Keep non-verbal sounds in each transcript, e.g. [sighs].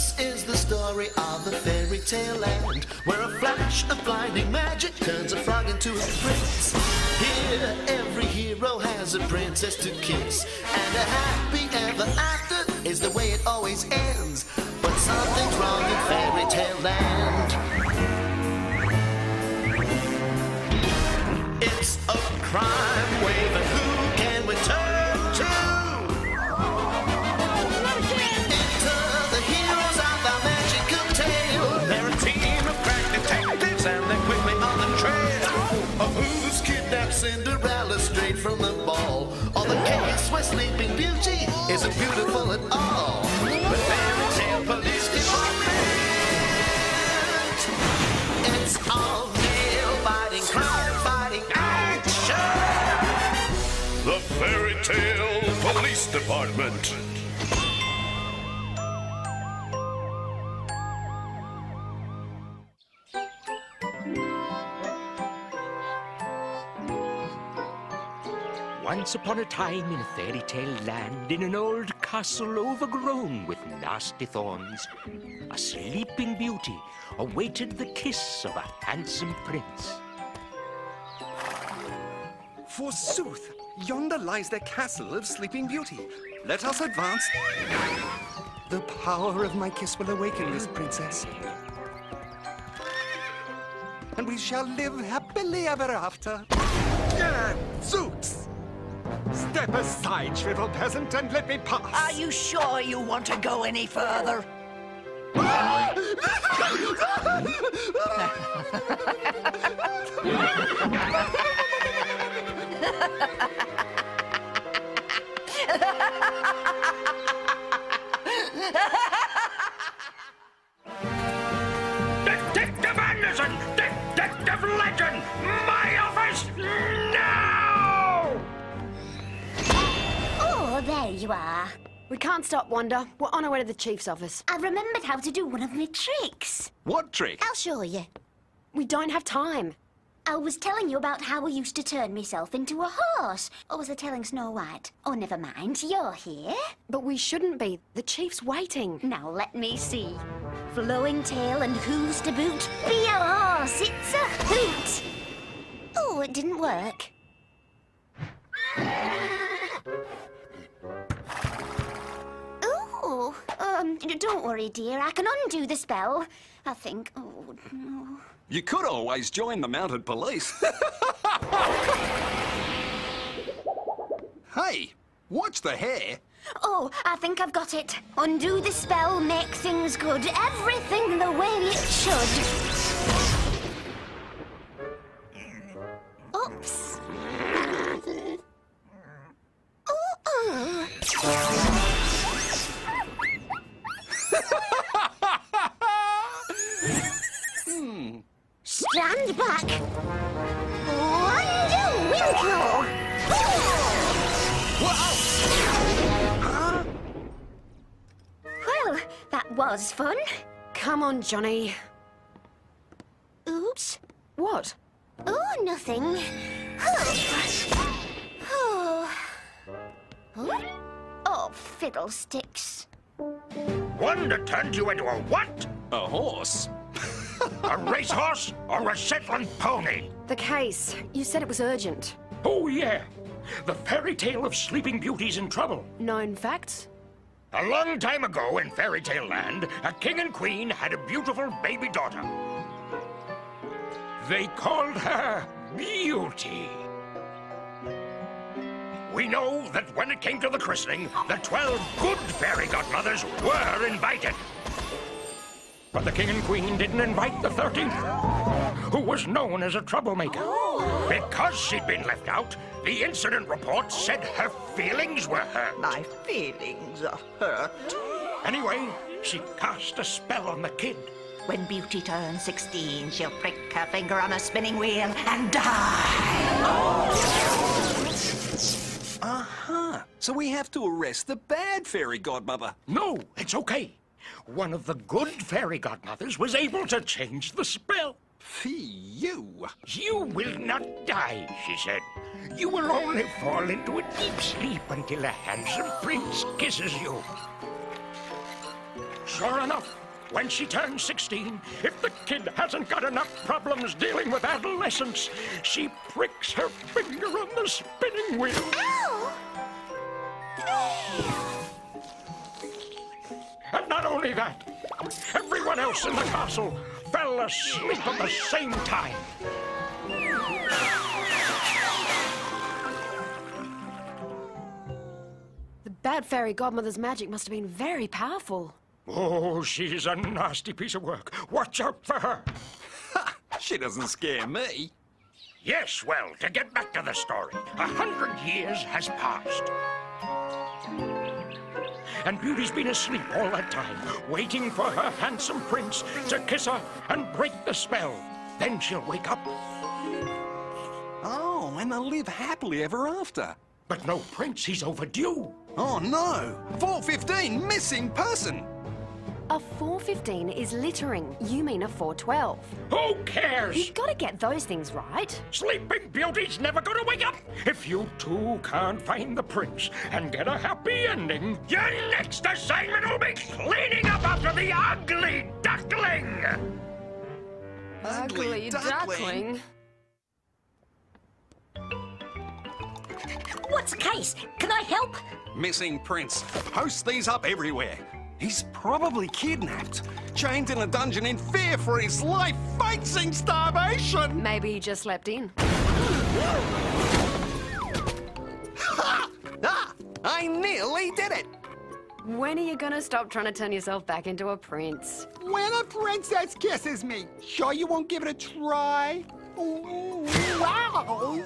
This is the story of a fairy tale land where a flash of blinding magic turns a frog into a prince. Here, every hero has a princess to kiss, and a happy ever after is the way it always ends. But something's wrong in fairy tale land. It's a crime Cinderella straight from the ball. Or the case where Sleeping Beauty isn't beautiful at all. The fairy tale police department. It's all nail biting, crime fighting action. The Fairy Tale Police Department. Once upon a time in a fairy tale land, in an old castle overgrown with nasty thorns, a sleeping beauty awaited the kiss of a handsome prince. Forsooth, yonder lies the castle of Sleeping Beauty. Let us advance. The power of my kiss will awaken this princess. And we shall live happily ever after. Ah, Zooks! Step aside, shrivel peasant, and let me pass. Are you sure you want to go any further? [laughs] [laughs] [laughs] you are. We can't stop, Wanda. We're on our way to the chief's office. I remembered how to do one of my tricks. What trick? I'll show you. We don't have time. I was telling you about how I used to turn myself into a horse. Or was I telling Snow White? Oh, never mind. You're here. But we shouldn't be. The chief's waiting. Now let me see. Flowing tail and who's to boot? Be a horse. It's a hoot. Oh, it didn't work. Oh, um, don't worry, dear. I can undo the spell. I think. Oh, no. You could always join the mounted police. [laughs] hey, watch the hair. Oh, I think I've got it. Undo the spell, make things good. Everything the way it should. Johnny. Oops. What? Oh, nothing. Oh. Oh. Huh? Oh, fiddlesticks. Wanda turned you into a what? A horse? [laughs] A racehorse or a Shetland pony? The case. You said it was urgent. Oh, yeah. The fairy tale of Sleeping Beauty's in trouble. Known facts? A long time ago in fairy tale land, a king and queen had a beautiful baby daughter. They called her Beauty. We know that when it came to the christening, the 12 good fairy godmothers were invited. But the king and queen didn't invite the 13th, who was known as a troublemaker. Because she'd been left out, the incident report said her feelings were hurt. My feelings are hurt. Anyway, she cast a spell on the kid. When Beauty turns 16, she'll prick her finger on a spinning wheel and die. Uh-huh. So we have to arrest the bad fairy godmother. No, it's okay. One of the good fairy godmothers was able to change the spell. Fee you. You will not die, she said. You will only fall into a deep sleep until a handsome prince kisses you. Sure enough, when she turns 16, if the kid hasn't got enough problems dealing with adolescence, she pricks her finger on the spinning wheel. Ow! And not only that, everyone else in the castle fell asleep at the same time. The bad fairy godmother's magic must have been very powerful. Oh, she's a nasty piece of work. Watch out for her. She doesn't scare me. Yes, well, to get back to the story, a hundred years has passed. And Beauty's been asleep all that time, waiting for her handsome prince to kiss her and break the spell. Then she'll wake up. Oh, and they'll live happily ever after. But no prince, he's overdue. Oh no! 415, missing person! A 415 is littering. You mean a 412. Who cares? You've got to get those things right. Sleeping Beauty's never gonna wake up. If you two can't find the prince and get a happy ending, your next assignment will be cleaning up after the ugly duckling. Ugly duckling? What's the case? Can I help? Missing prince. Post these up everywhere. He's probably kidnapped, chained in a dungeon in fear for his life, facing starvation. Maybe he just slept in. Ah, I nearly did it. When are you to stop trying to turn yourself back into a prince? When a princess kisses me, sure you won't give it a try? Ooh, wow!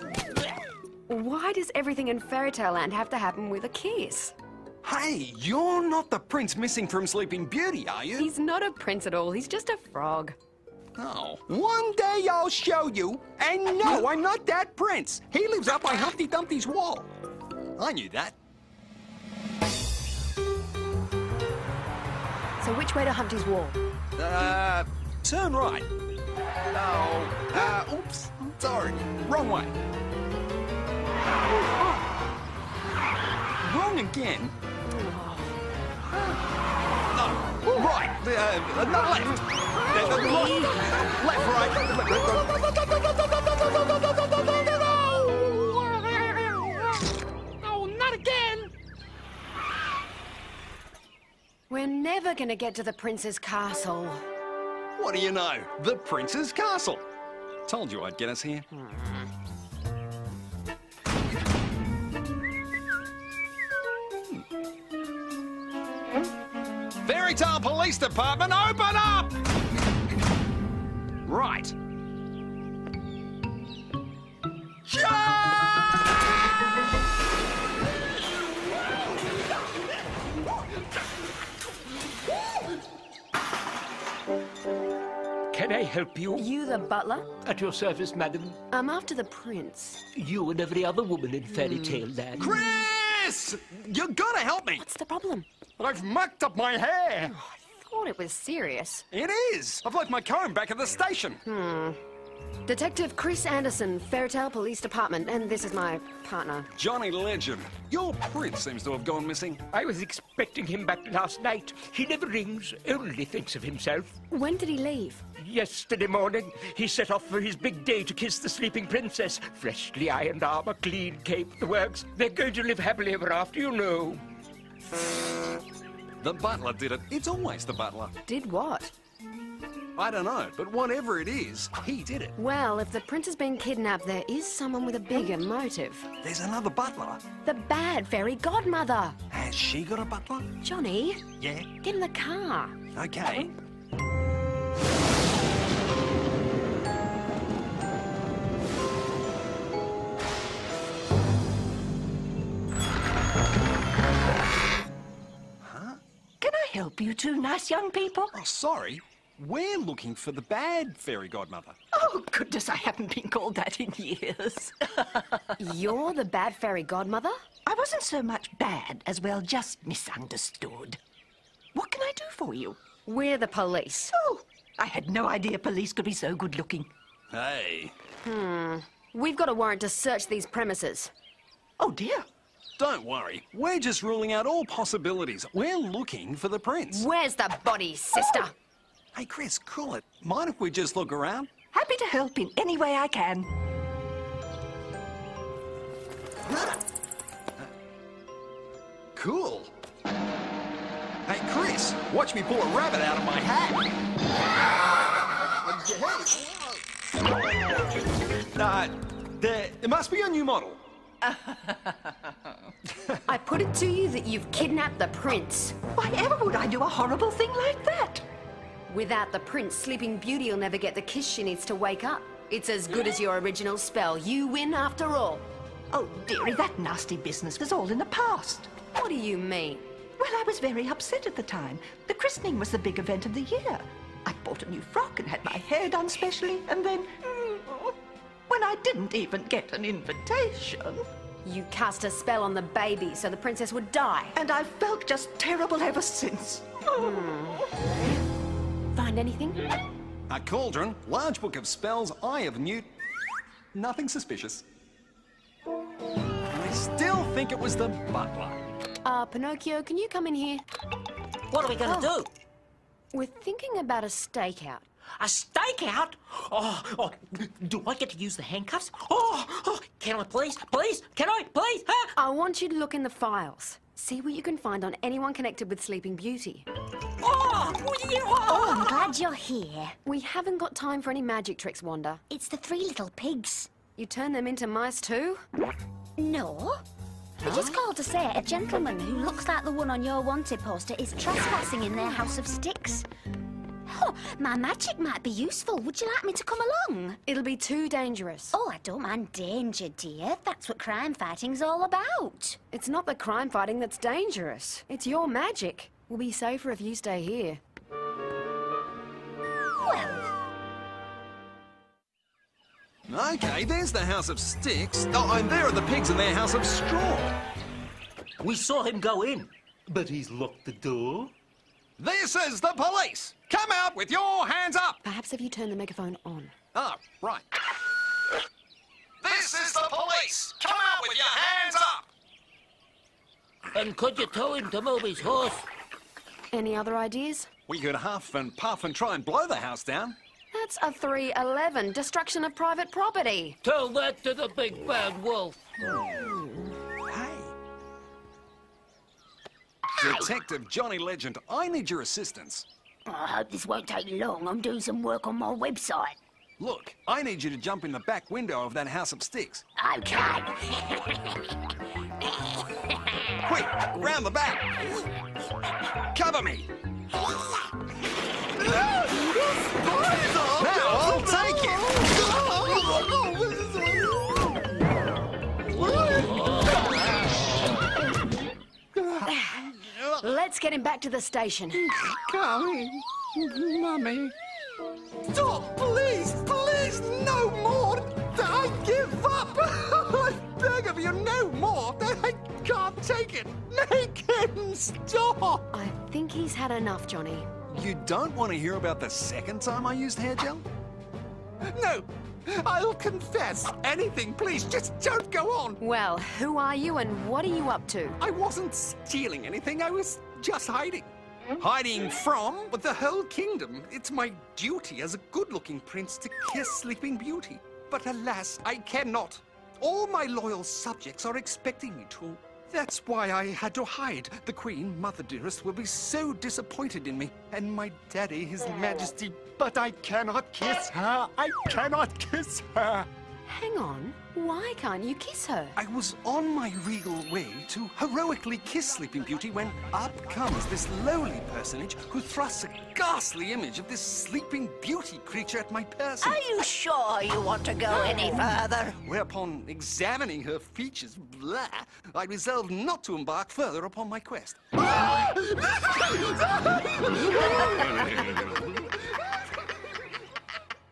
Why does everything in Fairy Tale Land have to happen with a kiss? Hey, you're not the prince missing from Sleeping Beauty, are you? He's not a prince at all, he's just a frog. Oh. One day I'll show you. And no, I'm not that prince. He lives up by Humpty Dumpty's wall. I knew that. So which way to Humpty's wall? Uh, turn right. Oh, uh, oops. Sorry. Wrong way. Wrong again. No, right. Uh, no, left. Uh, left, right. Oh, not again! We're never going to get to the prince's castle. What do you know? The prince's castle. Told you I'd get us here. Fairy Police Department, open up! Right. Can I help you? You the butler? At your service, madam. I'm after the prince. You and every other woman in fairy tale land. Chris! You gotta help me! What's the problem? I've mucked up my hair! I thought it was serious. It is! I've left my comb back at the station. Hmm. Detective Chris Anderson, Fairytale Police Department, and this is my partner. Johnny Legend, your prince seems to have gone missing. I was expecting him back last night. He never rings, only thinks of himself. When did he leave? Yesterday morning, he set off for his big day to kiss the sleeping princess. Freshly ironed armor, clean cape, the works. They're going to live happily ever after, you know. The butler did it. It's always the butler. Did what? I don't know, but whatever it is, he did it. Well, if the prince has been kidnapped, there is someone with a bigger motive. There's another butler. The bad fairy godmother. Has she got a butler? Johnny, Yeah. get in the car. Okay. You two nice young people? Oh, sorry. We're looking for the bad fairy godmother. Oh, goodness, I haven't been called that in years. [laughs] You're the bad fairy godmother? I wasn't so much bad as well just misunderstood. What can I do for you? We're the police. Oh, I had no idea police could be so good looking. Hey. Hmm. We've got a warrant to search these premises. Oh dear. Don't worry, we're just ruling out all possibilities. We're looking for the prince. Where's the body, sister? Hey, Chris, cool it. Mind if we just look around? Happy to help in any way I can. Cool. Hey, Chris, watch me pull a rabbit out of my hat. Uh, there, it must be a new model. [laughs] I put it to you that you've kidnapped the prince. Why ever would I do a horrible thing like that? Without the prince, Sleeping Beauty will never get the kiss she needs to wake up. It's as good as your original spell. You win after all. Oh, dearie, that nasty business was all in the past. What do you mean? Well, I was very upset at the time. The christening was the big event of the year. I bought a new frock and had my hair done specially, and then. When I didn't even get an invitation. You cast a spell on the baby so the princess would die. And I've felt just terrible ever since. Find anything? A cauldron, large book of spells, eye of newt. Nothing suspicious. I still think it was the butler. Uh, Pinocchio, can you come in here? What are we going to Oh. do? We're thinking about a stakeout. A stakeout? Oh, oh, do I get to use the handcuffs? Oh, oh, can I please? Please? Can I? Please? Huh? I want you to look in the files. See what you can find on anyone connected with Sleeping Beauty. Oh, you Oh, I'm glad you're here. We haven't got time for any magic tricks, Wanda. It's the three little pigs. You turn them into mice too? No. I just called to say a gentleman who looks like the one on your wanted poster is trespassing in their house of sticks. Oh, my magic might be useful. Would you like me to come along? It'll be too dangerous. Oh, I don't mind danger, dear. That's what crime fighting's all about. It's not the crime fighting that's dangerous. It's your magic. We'll be safer if you stay here. Well, Okay, there's the house of sticks. Oh, and there are the pigs in their house of straw. We saw him go in, but he's locked the door. This is the police. Come out with your hands up. Perhaps if you turn the megaphone on. Oh, right. This is the police. Come out with your hands up. And could you tell him to move his horse? Any other ideas? We could huff and puff and try and blow the house down. That's a 311, destruction of private property. Tell that to the big bad wolf. Detective Johnny Legend, I need your assistance. I hope this won't take long. I'm doing some work on my website. Look, I need you to jump in the back window of that house of sticks. Okay. Quick, round the back. Cover me. I'll Let's get him back to the station. Coming, Mummy. Stop, please, please, no more. I give up. [laughs] I beg of you, no more. I can't take it. Make him stop. I think he's had enough, Johnny. You don't want to hear about the second time I used hair gel? No, I'll confess. Anything, please, just don't go on. Well, who are you and what are you up to? I wasn't stealing anything. I was just hiding. Hmm? Hiding from? The whole kingdom, it's my duty as a good-looking prince to kiss Sleeping Beauty. But alas, I cannot. All my loyal subjects are expecting me to. That's why I had to hide. The Queen, Mother Dearest, will be so disappointed in me. And my daddy, His Majesty. But I cannot kiss her. I cannot kiss her. Hang on. Why can't you kiss her? I was on my regal way to heroically kiss Sleeping Beauty when up comes this lowly personage who thrusts a ghastly image of this Sleeping Beauty creature at my person. Are you sure you want to go any oh. further? Whereupon, examining her features, blah, I resolved not to embark further upon my quest. [laughs] [laughs]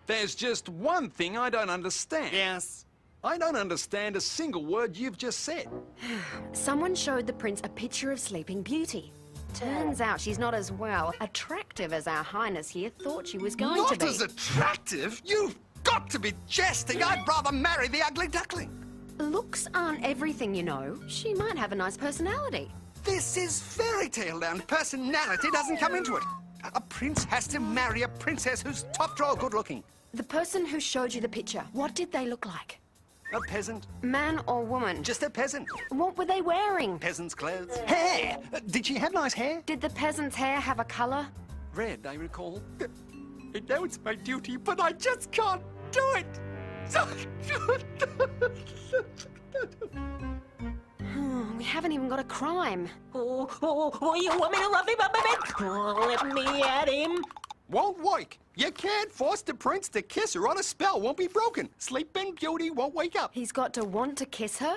There's just one thing I don't understand. Yes. I don't understand a single word you've just said. [sighs] Someone showed the prince a picture of Sleeping Beauty. Turns out she's not as, well, attractive as our highness here thought she was going Not to be. Not as attractive? You've got to be jesting. I'd rather marry the ugly duckling. Looks aren't everything, you know. She might have a nice personality. This is fairy tale land. Personality doesn't come into it. A prince has to marry a princess who's top drawer good looking. The person who showed you the picture, what did they look like? A peasant. Man or woman? Just a peasant. What were they wearing? Peasant's clothes. Hair! Did she have nice hair? Did the peasant's hair have a colour? Red, I recall. I know it's my duty, but I just can't do it. [laughs] [laughs] Hmm, we haven't even got a crime. Oh, oh, oh, you want me to love him, baby? Oh, let me at him. Won't work. You can't force the prince to kiss her, or the spell won't be broken. Sleeping Beauty won't wake up. He's got to want to kiss her?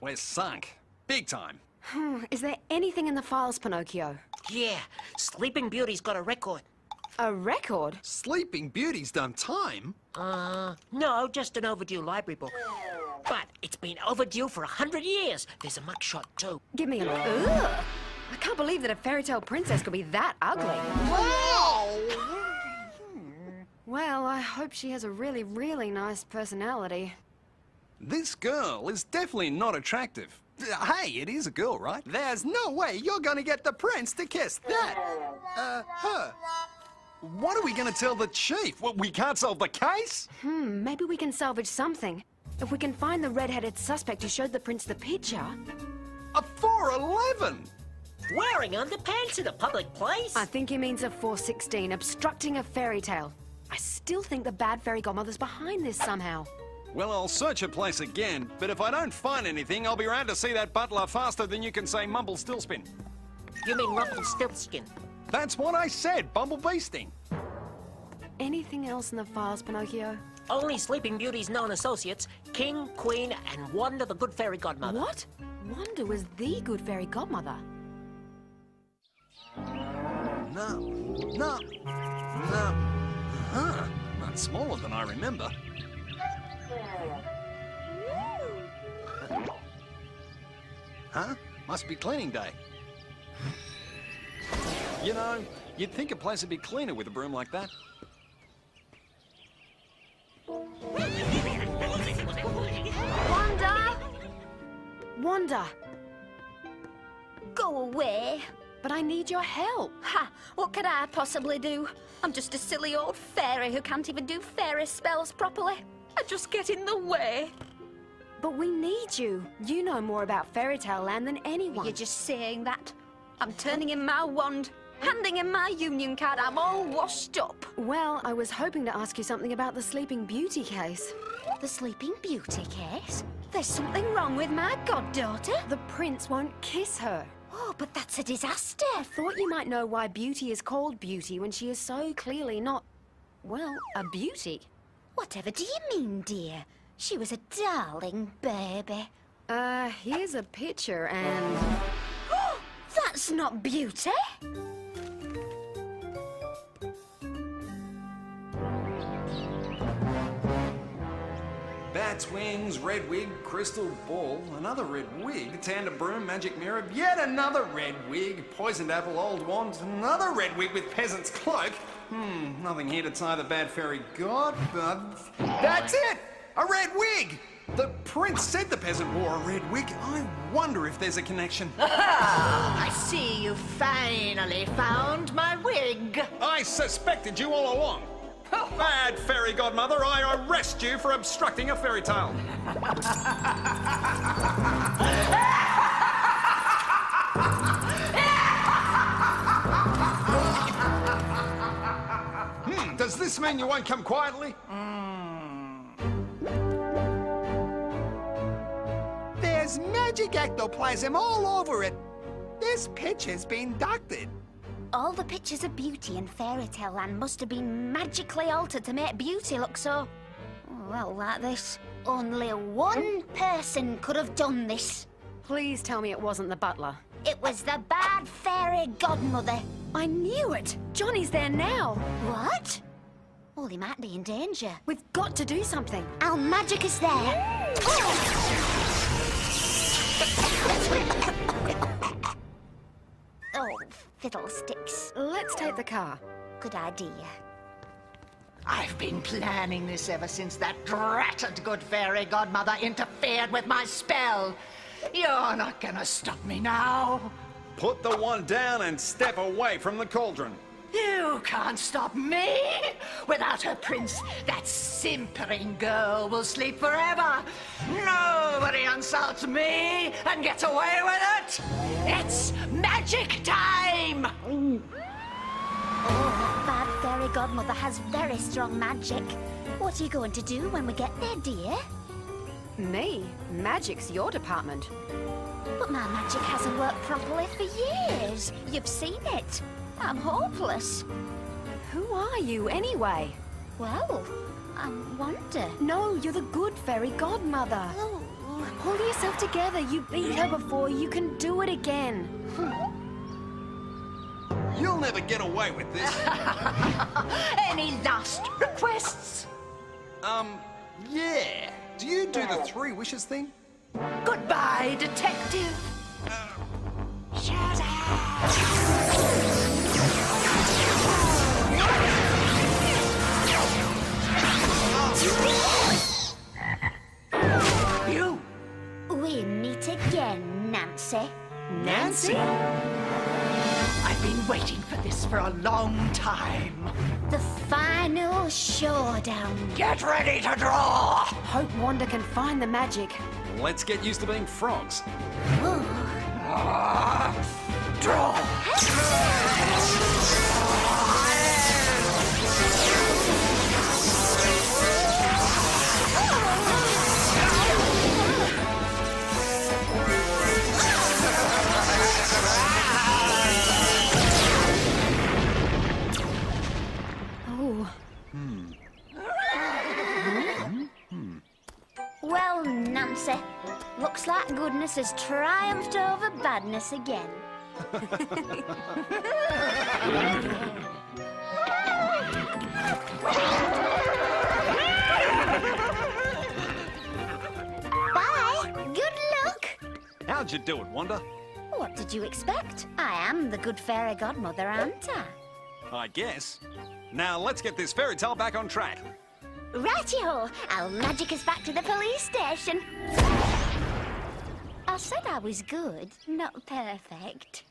We're sunk. Big time. Hmm, Is there anything in the files, Pinocchio? Yeah, Sleeping Beauty's got a record. A record? Sleeping Beauty's done time? Uh, no, just an overdue library book. But it's been overdue for a hundred years. There's a mugshot, too. Give me a look. Ugh! I can't believe that a fairy tale princess could be that ugly. Wow. Well, I hope she has a really, really nice personality. This girl is definitely not attractive. Hey, it is a girl, right? There's no way you're gonna get the prince to kiss that. Uh, her. What are we going to tell the chief? Well, we can't solve the case? Hmm, maybe we can salvage something. If we can find the red-headed suspect who showed the prince the picture. A 411! Wearing underpants in a public place? I think he means a 416, obstructing a fairy tale. I still think the bad fairy godmother's behind this somehow. Well, I'll search her place again, but if I don't find anything, I'll be round to see that butler faster than you can say mumble stillspin. You mean Rumpelstiltskin? That's what I said, bumblebee sting. Anything else in the files, Pinocchio? Only Sleeping Beauty's known associates, King, Queen, and Wanda the Good Fairy Godmother. What? Wanda was the good fairy godmother. No, no, no. Huh, much smaller than I remember. Huh? Must be cleaning day. You know, you'd think a place would be cleaner with a broom like that. Wanda! Wanda! Go away. But I need your help. Ha! What could I possibly do? I'm just a silly old fairy who can't even do fairy spells properly. I just get in the way. But we need you. You know more about fairy tale land than anyone. You're just saying that. I'm turning in my wand, handing in my union card. I'm all washed up. Well, I was hoping to ask you something about the Sleeping Beauty case. The Sleeping Beauty case? There's something wrong with my goddaughter. The prince won't kiss her. Oh, but that's a disaster. I thought you might know why Beauty is called Beauty when she is so clearly not, well, a beauty. Whatever do you mean, dear? She was a darling baby. Uh, here's a picture and... [gasps] That's not beauty. Bats, wings, red wig, crystal ball, another red wig, tandem broom, magic mirror, yet another red wig, poisoned apple, old wand, another red wig with peasant's cloak. Hmm, nothing here to tie the bad fairy god, but... That's it! A red wig! The prince said the peasant wore a red wig. I wonder if there's a connection. [laughs] I see you finally found my wig. I suspected you all along. [laughs] Bad fairy godmother, I arrest you for obstructing a fairy tale. hmm, does this mean you won't come quietly? There's magic ectoplasm all over it. This picture's been doctored. All the pictures of Beauty in Fairy Tale Land must have been magically altered to make Beauty look so... Well, like this. Only one oh. person could have done this. Please tell me it wasn't the butler. It was the bad fairy godmother. I knew it! Johnny's there now! What? Well, he might be in danger. We've got to do something. Our magic is there. Oh, fiddlesticks. Let's take the car. Good idea. I've been planning this ever since that dratted good fairy godmother interfered with my spell. You're not gonna stop me now. Put the one down and step away from the cauldron. You can't stop me. Without her prince, that simpering girl will sleep forever. Nobody insults me and gets away with it. It's magic time. Oh, Bad fairy godmother has very strong magic. What are you going to do when we get there, dear? Me? Magic's your department. But my magic hasn't worked properly for years. You've seen it. I'm hopeless. Who are you, anyway? Well, I'm Wanda. No, you're the good fairy godmother. Oh. Pull yourself together. You beat her before. You can do it again. You'll never get away with this. [laughs] Any last requests? um, yeah. Do you do the three wishes thing? Goodbye, detective. You, again, Nancy. Nancy? I've been waiting for this for a long time. The final showdown. Get ready to draw. Hope Wanda can find the magic. Let's get used to being frogs. Ah, draw. Like goodness has triumphed over badness again. [laughs] Bye. Good luck. How'd you do it, Wanda? What did you expect? I am the good fairy godmother, aren't I? I guess. Now let's get this fairy tale back on track. Righty-ho! I'll magic us back to the police station. I said I was good, not perfect.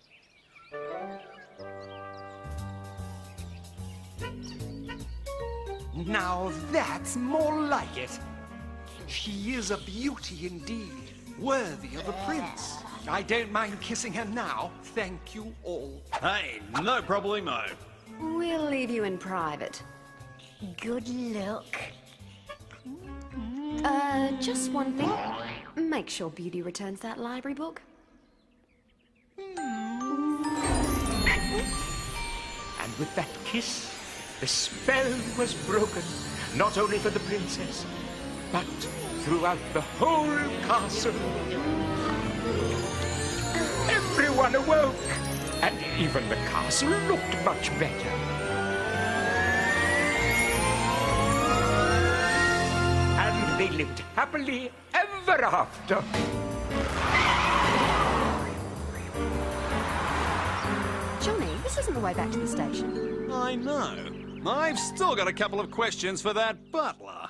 Now that's more like it. She is a beauty indeed, worthy of a prince. I don't mind kissing her now, thank you all. Hey, no problemo. Eh? we'll leave you in private. Good luck. Uh, just one thing. Make sure Beauty returns that library book. And with that kiss, the spell was broken, not only for the princess, but throughout the whole castle. Everyone awoke, and even the castle looked much better. Lived happily ever after. Johnny, this isn't the way back to the station. I know. I've still got a couple of questions for that butler.